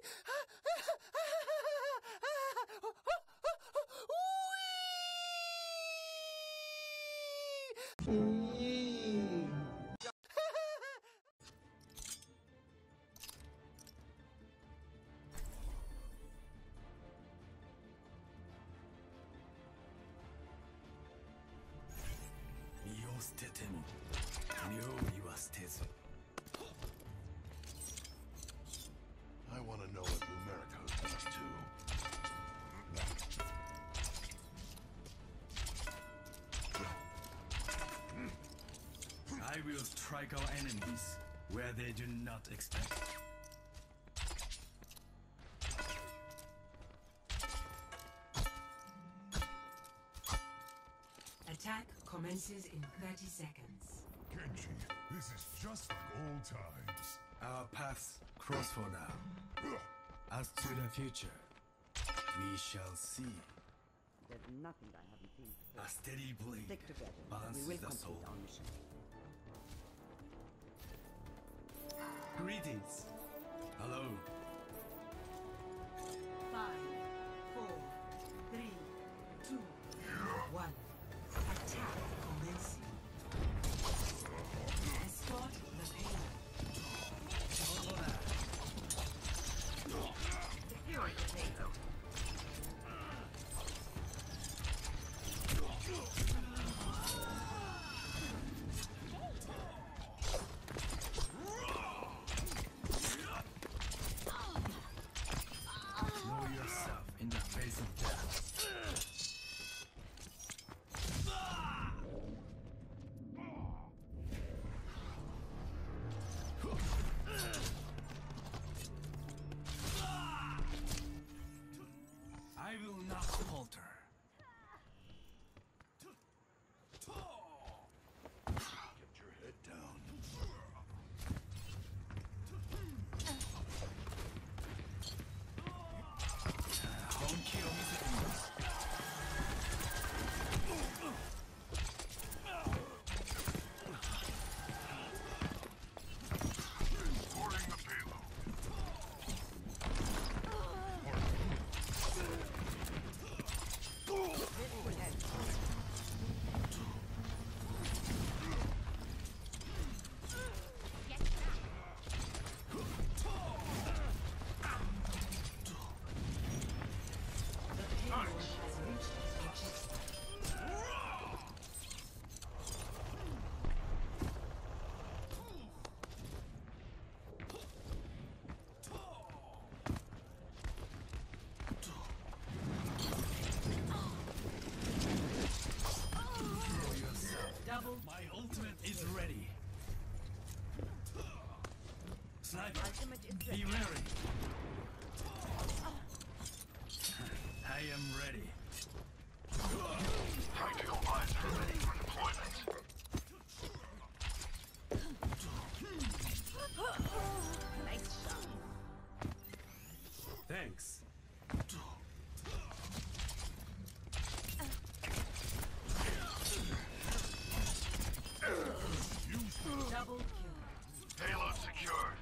身を捨てても料理は捨てず。Strike our enemies where they do not expect. Attack commences in 30 seconds. Genji, this is just like old times. Our paths cross for now. As to the future, we shall see. There's nothing I haven't seen before. A steady blade Stick together. and We will the soul. our mission. Sniper, be wary. I am ready. Tactical ready for deployment. Thanks. double kill. Payload secured.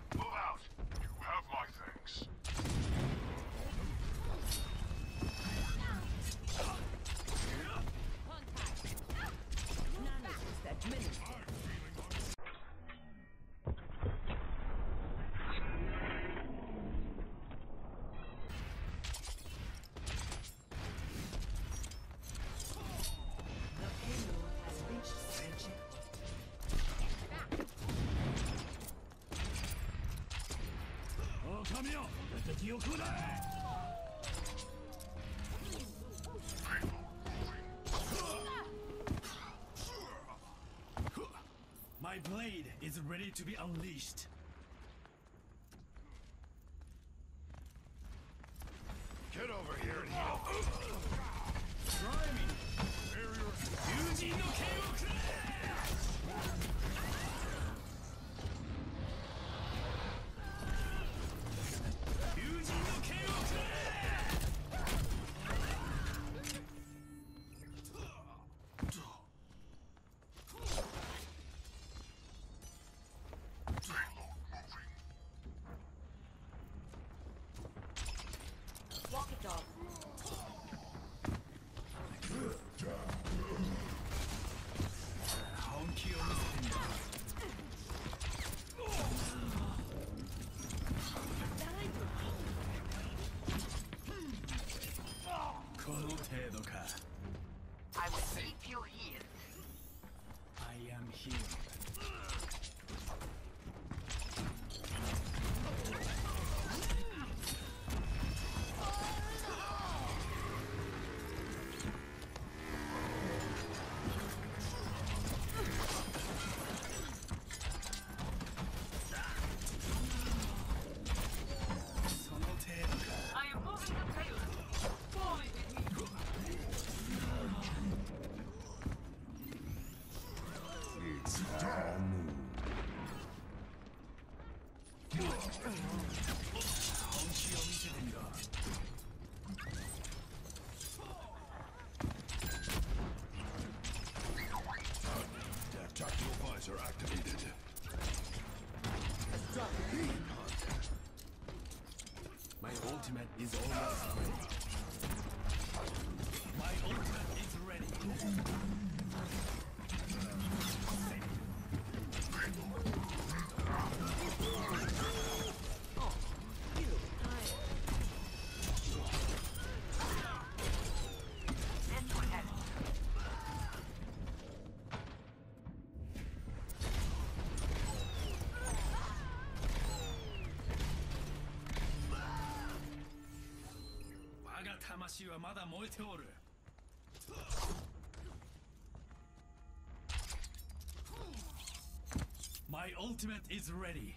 My blade is ready to be unleashed. この程度か I will keep you here. I am here My ultimate is almost ready. My ultimate is ready. 魂はまだ燃えておる My ultimate is ready.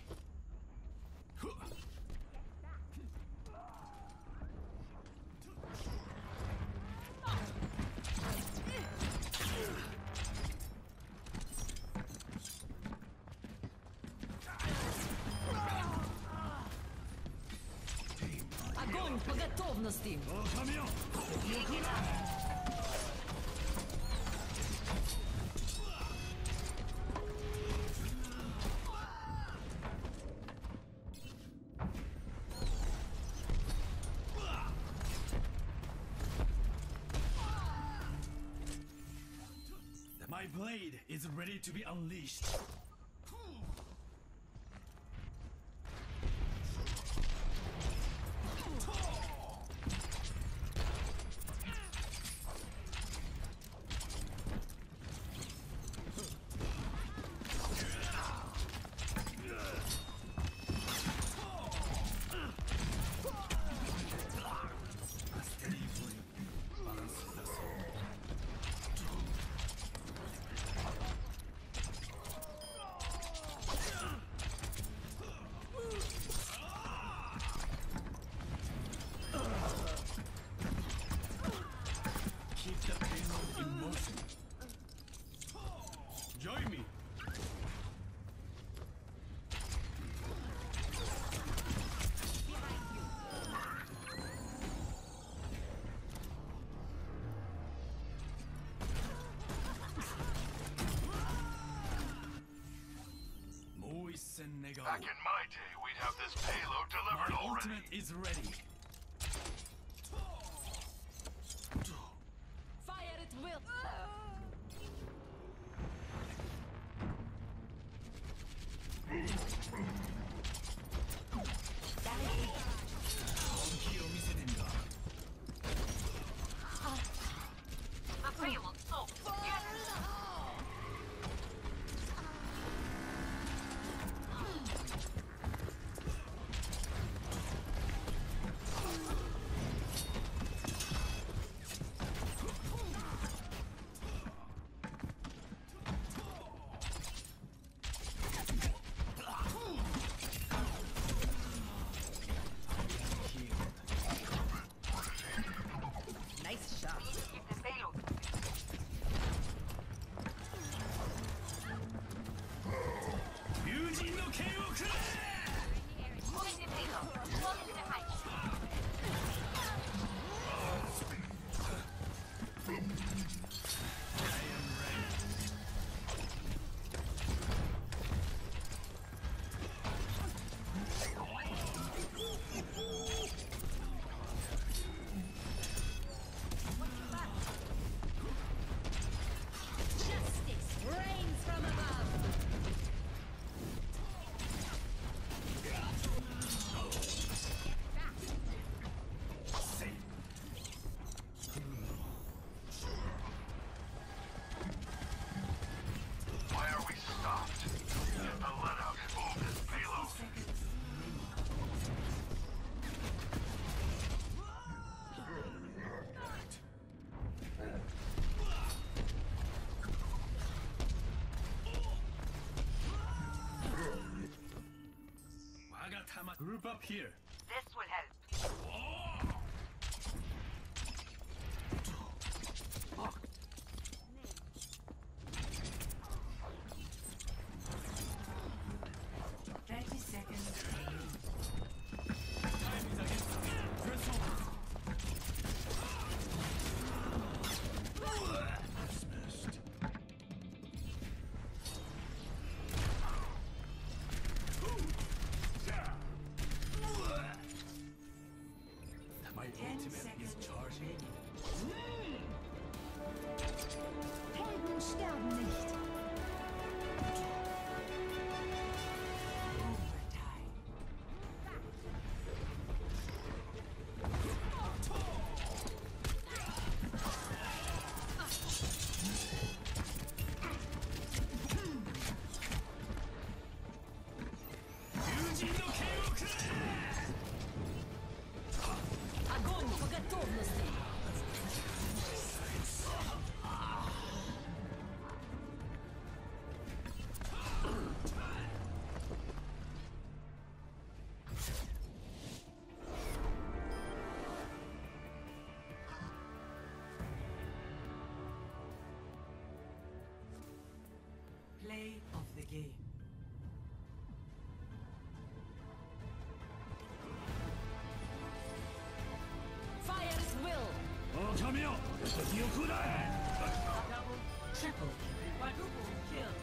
My blade is ready to be unleashed. Back in my day, we'd have this payload My delivered already. ultimate is ready. Group up here. Fire Fire's will. Oh, come here. You could Double, triple, quadruple kill.